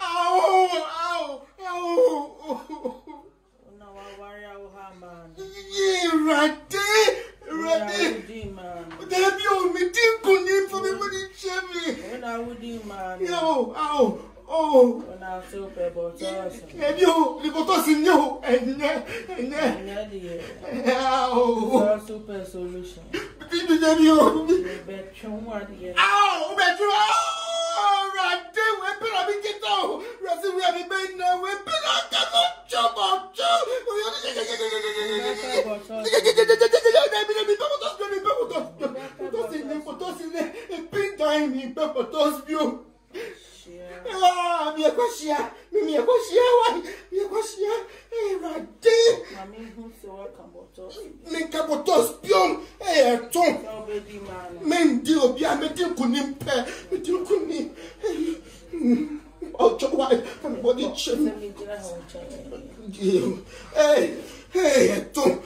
Ow! Ow! Ow! Una wawari au hama. Ye rade, rade. Debi o mi ti kuni for me money chemi. Una udi man. Yo, ow. Oh. Una so pe botos. Ebi o, ni botos ni o. Enye, enye. Enye di. Ow. So super solution. Bibi debi o. Betchum wa di. Ow, betchum. mi pé ìnáwó ìpínlẹ̀ akẹ́kọ̀ọ́ jọ̀bọ̀ jọ. mi pe potos bio. Ah, mi e koshia, mi mi e koshia wa, mi e koshia. Eh, rade. Mami hun se wa Mi kabotos bio. Eh, ton. Men di obi, men di kunim pe, men di kunim. Eh ocho why what did you hey hey ẹtún